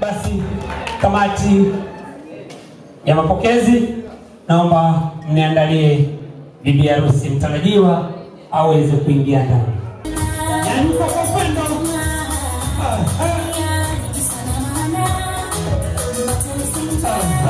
Basi kamati ya mapokezi, naomba mniandalie bibi harusi mtarajiwa aweze kuingia ndani. Uh -huh.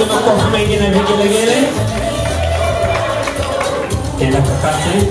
Ayımız kosuma gene ve gele gele. Gene kokarsın.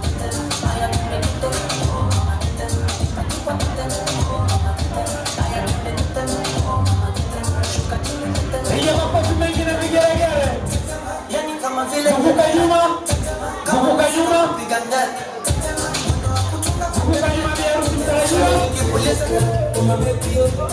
Tómame tiempo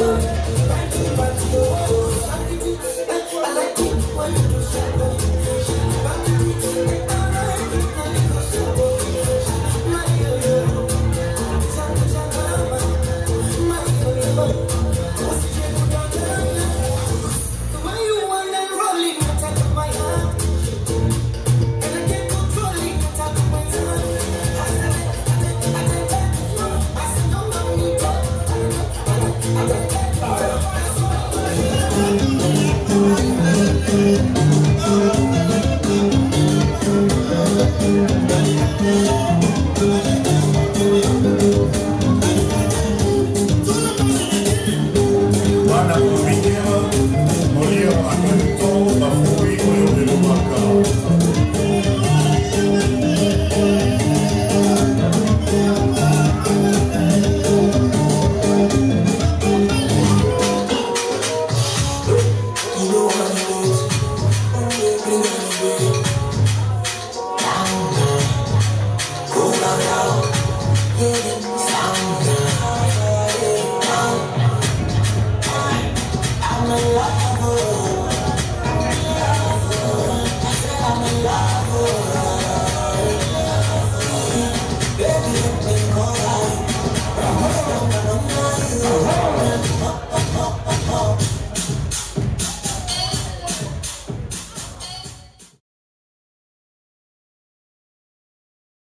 good